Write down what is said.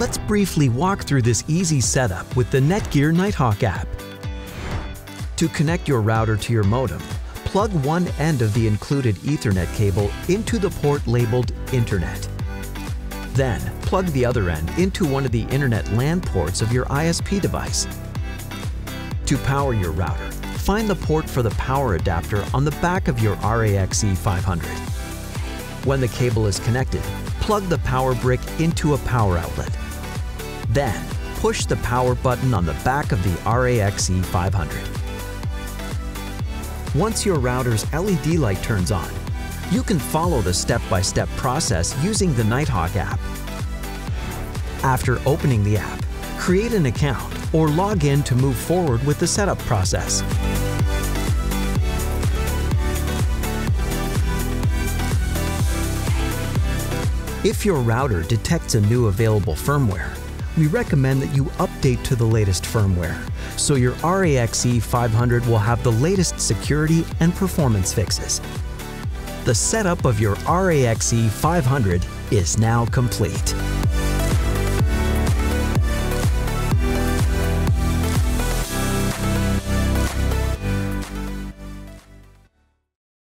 Let's briefly walk through this easy setup with the Netgear Nighthawk app. To connect your router to your modem, plug one end of the included Ethernet cable into the port labeled Internet. Then, plug the other end into one of the Internet LAN ports of your ISP device. To power your router, find the port for the power adapter on the back of your RAXE 500. When the cable is connected, plug the power brick into a power outlet. Then, push the power button on the back of the RAXE 500. Once your router's LED light turns on, you can follow the step-by-step process using the Nighthawk app. After opening the app, create an account or log in to move forward with the setup process. If your router detects a new available firmware, we recommend that you update to the latest firmware, so your RAXE 500 will have the latest security and performance fixes. The setup of your RAXE 500 is now complete.